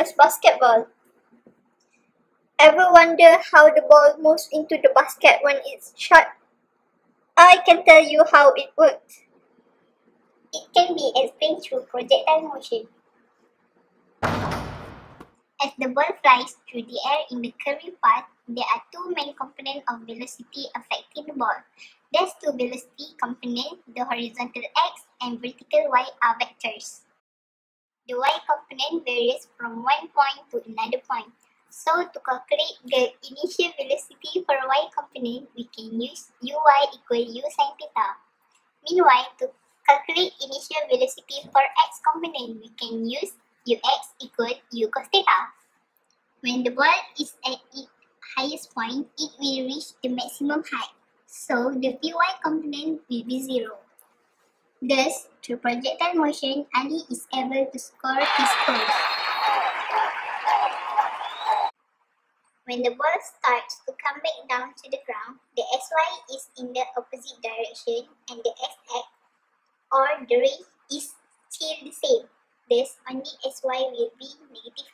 Yes, basketball. Ever wonder how the ball moves into the basket when it's shot? I can tell you how it works. It can be explained through projectile motion. As the ball flies through the air in the curving path, there are two main components of velocity affecting the ball. These two velocity components, the horizontal x and vertical y are vectors. The y component varies from one point to another point. So to calculate the initial velocity for y component, we can use uy equal u sin theta. Meanwhile, to calculate initial velocity for x component, we can use ux equal u cos theta. When the ball is at its highest point, it will reach the maximum height. So the Vy component will be zero. Thus, through projectile motion, Ali is able to score his goals. When the ball starts to come back down to the ground, the Sy is in the opposite direction and the Sx or the range is still the same. Thus, only Sy will be negative.